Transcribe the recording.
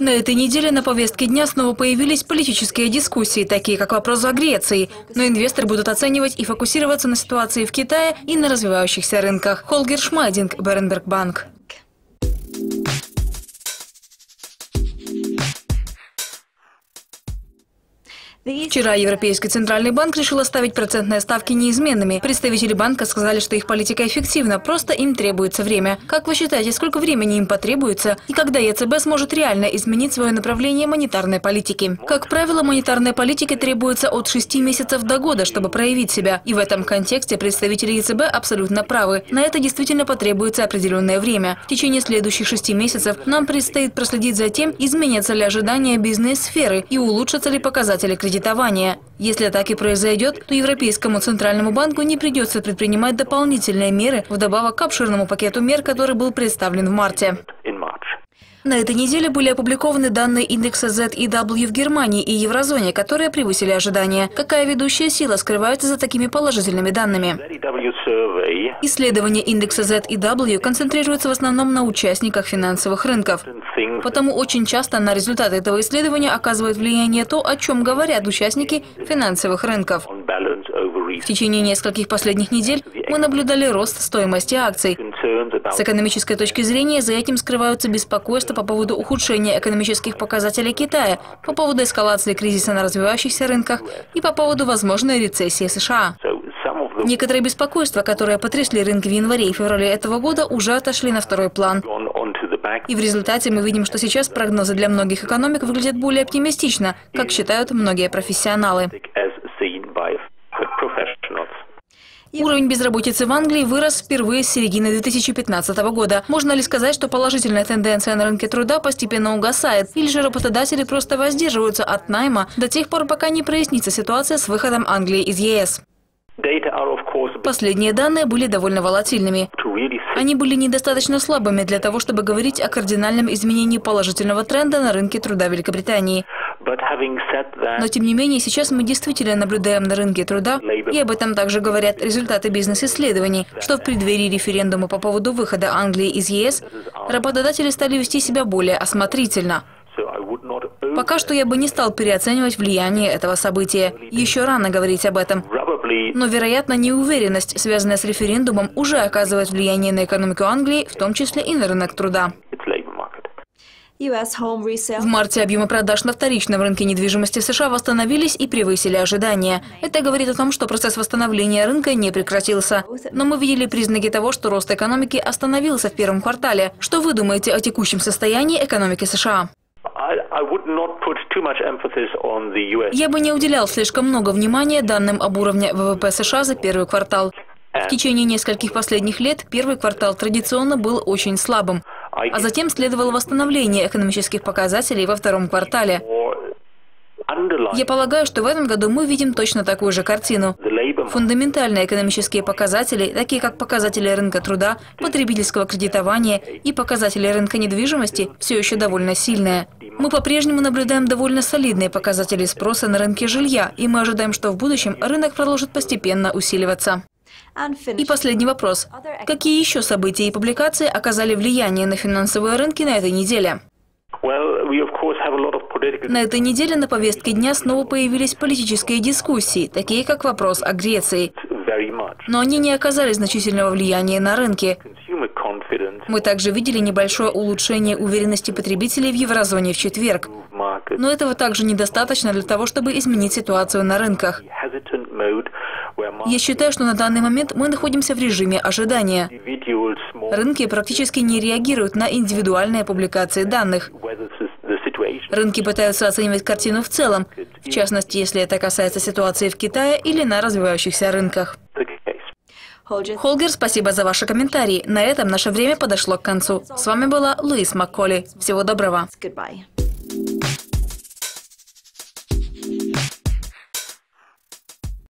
На этой неделе на повестке дня снова появились политические дискуссии, такие как вопрос о Греции. Но инвесторы будут оценивать и фокусироваться на ситуации в Китае и на развивающихся рынках. Холгер Шмайдинг, Беренберг Банк. Вчера Европейский Центральный банк решил оставить процентные ставки неизменными. Представители банка сказали, что их политика эффективна, просто им требуется время. Как вы считаете, сколько времени им потребуется? И когда ЕЦБ сможет реально изменить свое направление монетарной политики? Как правило, монетарной политике требуется от 6 месяцев до года, чтобы проявить себя. И в этом контексте представители ЕЦБ абсолютно правы. На это действительно потребуется определенное время. В течение следующих 6 месяцев нам предстоит проследить за тем, изменятся ли ожидания бизнес-сферы и улучшатся ли показатели кредитования кредитования. Если так и произойдет, то Европейскому Центральному банку не придется предпринимать дополнительные меры вдобавок к обширному пакету мер, который был представлен в марте. На этой неделе были опубликованы данные индекса ZEW в Германии и еврозоне, которые превысили ожидания. Какая ведущая сила скрывается за такими положительными данными? Исследование индекса ZEW концентрируется в основном на участниках финансовых рынков. Потому очень часто на результаты этого исследования оказывает влияние то, о чем говорят участники финансовых рынков. В течение нескольких последних недель мы наблюдали рост стоимости акций. С экономической точки зрения за этим скрываются беспокойства по поводу ухудшения экономических показателей Китая, по поводу эскалации кризиса на развивающихся рынках и по поводу возможной рецессии США. Некоторые беспокойства, которые потрясли рынки в январе и феврале этого года, уже отошли на второй план. И в результате мы видим, что сейчас прогнозы для многих экономик выглядят более оптимистично, как считают многие профессионалы. Уровень безработицы в Англии вырос впервые с середины 2015 года. Можно ли сказать, что положительная тенденция на рынке труда постепенно угасает, или же работодатели просто воздерживаются от найма до тех пор, пока не прояснится ситуация с выходом Англии из ЕС? Последние данные были довольно волатильными. Они были недостаточно слабыми для того, чтобы говорить о кардинальном изменении положительного тренда на рынке труда Великобритании. Но тем не менее, сейчас мы действительно наблюдаем на рынке труда, и об этом также говорят результаты бизнес-исследований, что в преддверии референдума по поводу выхода Англии из ЕС работодатели стали вести себя более осмотрительно. Пока что я бы не стал переоценивать влияние этого события. Еще рано говорить об этом. Но, вероятно, неуверенность, связанная с референдумом, уже оказывает влияние на экономику Англии, в том числе и на рынок труда. В марте объемы продаж на вторичном рынке недвижимости США восстановились и превысили ожидания. Это говорит о том, что процесс восстановления рынка не прекратился. Но мы видели признаки того, что рост экономики остановился в первом квартале. Что вы думаете о текущем состоянии экономики США? Я бы не уделял слишком много внимания данным об уровне ВВП США за первый квартал. В течение нескольких последних лет первый квартал традиционно был очень слабым а затем следовало восстановление экономических показателей во втором квартале. Я полагаю, что в этом году мы видим точно такую же картину. Фундаментальные экономические показатели, такие как показатели рынка труда, потребительского кредитования и показатели рынка недвижимости, все еще довольно сильные. Мы по-прежнему наблюдаем довольно солидные показатели спроса на рынке жилья, и мы ожидаем, что в будущем рынок продолжит постепенно усиливаться. И последний вопрос. Какие еще события и публикации оказали влияние на финансовые рынки на этой неделе? На этой неделе на повестке дня снова появились политические дискуссии, такие как вопрос о Греции. Но они не оказали значительного влияния на рынки. Мы также видели небольшое улучшение уверенности потребителей в еврозоне в четверг. Но этого также недостаточно для того, чтобы изменить ситуацию на рынках. Я считаю, что на данный момент мы находимся в режиме ожидания. Рынки практически не реагируют на индивидуальные публикации данных. Рынки пытаются оценивать картину в целом, в частности, если это касается ситуации в Китае или на развивающихся рынках. Холгер, спасибо за ваши комментарии. На этом наше время подошло к концу. С вами была Луис Макколи. Всего доброго.